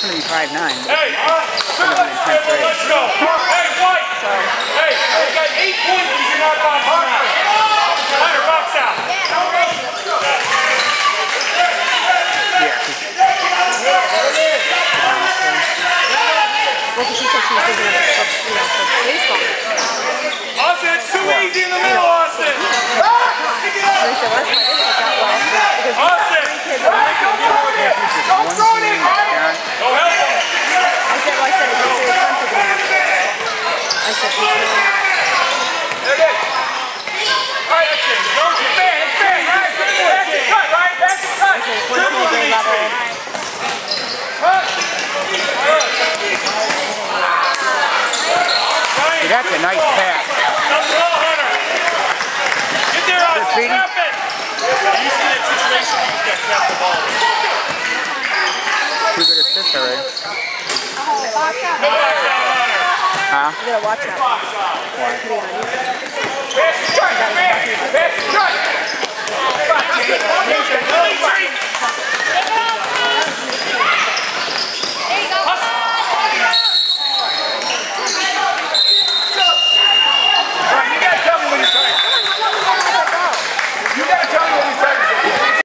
going to be 5'9". Hey, let's go. Hey, White. Hey, we got eight points you're not on Hunter. Hunter, box out. Yeah, Well, she said she was thinking of, you know, baseball. Austin, it's too easy in the middle, Austin. And I said, well, that's why this worked out well. Because we got Austin. three kids that work and do it. yeah, if it's just one team, yeah, Go help him. I said, well, I said, it's a serious fun for them. I said, we can There it is. All right, that's it. Don't you fan, it's fan, right? Pass it, cut, right? Pass it, cut. I said, one team grade level. Hey, that's a nice pass. Get there, Austin. Stop oh, it. You see that situation, you tap the ball. Two good assists already. Go box out, Hunter. Huh? You gotta watch that. Why?